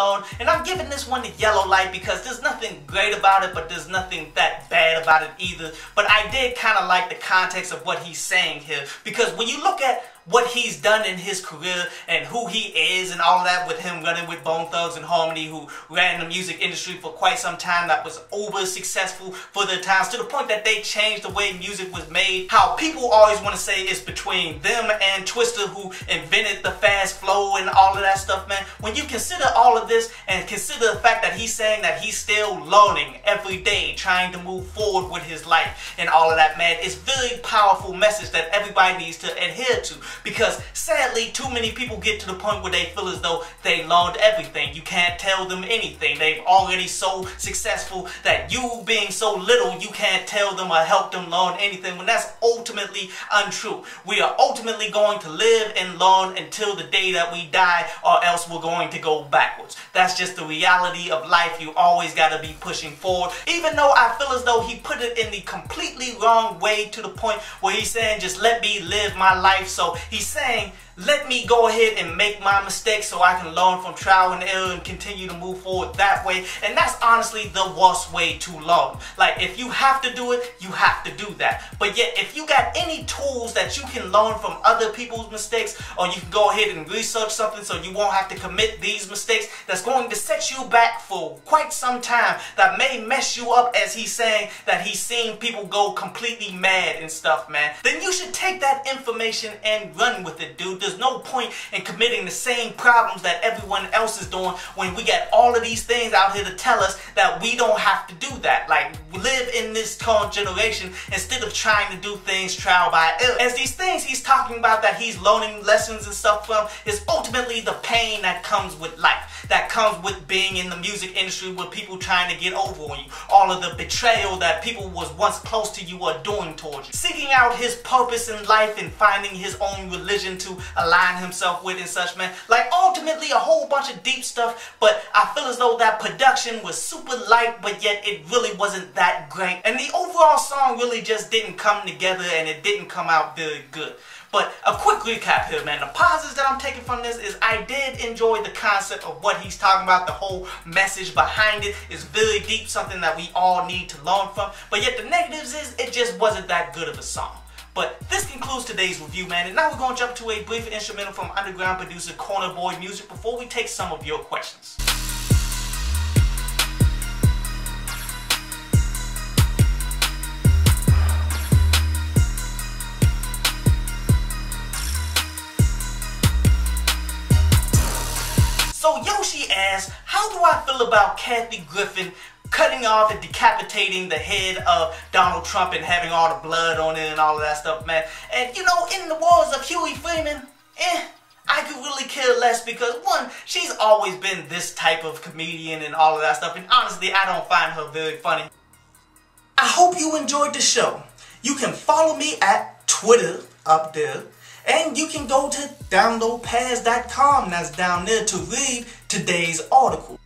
alone. And I'm giving this one the yellow light because there's nothing great about it, but there's nothing that bad about it either. But I did kind of like the context of what he's saying here. Because when you look at what he's done in his career and who he is and all that with him running with Bone Thugs and Harmony who ran the music industry for quite some time that was over successful for their times to the point that they changed the way music was made. How people always want to say it's between them and Twista who invented the fast flow and all of that stuff man. When you consider all of this and consider the fact that he's saying that he's still learning every day trying to move forward with his life and all of that man, it's very powerful message that everybody needs to adhere to because sadly, too many people get to the point where they feel as though they learned everything. You can't tell them anything. They've already so successful that you being so little, you can't tell them or help them learn anything when that's ultimately untrue. We are ultimately going to live and learn until the day that we die or else we're going to go backwards. That's just the reality of life. You always got to be pushing forward. Even though I feel as though he put it in the completely wrong way to the point where he's saying just let me live my life so He's saying let me go ahead and make my mistakes so I can learn from trial and error and continue to move forward that way. And that's honestly the worst way to learn. Like if you have to do it, you have to do that. But yet if you got any tools that you can learn from other people's mistakes or you can go ahead and research something so you won't have to commit these mistakes that's going to set you back for quite some time that may mess you up as he's saying that he's seen people go completely mad and stuff, man. Then you should take that information and run with it, dude no point in committing the same problems that everyone else is doing when we got all of these things out here to tell us that we don't have to do that. Like, live in this current generation instead of trying to do things trial by error. As these things he's talking about that he's learning lessons and stuff from is ultimately the pain that comes with life, that comes with being in the music industry with people trying to get over on you. All of the betrayal that people was once close to you are doing towards you. Seeking out his purpose in life and finding his own religion to align himself with and such, man. Like ultimately a whole bunch of deep stuff, but I feel as though that production was super light, but yet it really wasn't that great. And the overall song really just didn't come together and it didn't come out very good. But a quick recap here, man. The positives that I'm taking from this is I did enjoy the concept of what he's talking about. The whole message behind it is very deep, something that we all need to learn from. But yet the negatives is it just wasn't that good of a song. But this concludes today's review, man. And now we're going to jump to a brief instrumental from underground producer Corner Boy Music before we take some of your questions. So Yoshi asks, how do I feel about Kathy Griffin cutting off and decapitating the head of Donald Trump and having all the blood on it and all of that stuff, man. And you know, in the words of Huey Freeman, eh, I could really care less because one, she's always been this type of comedian and all of that stuff. And honestly, I don't find her very funny. I hope you enjoyed the show. You can follow me at Twitter up there. And you can go to downlopaz.com that's down there to read today's article.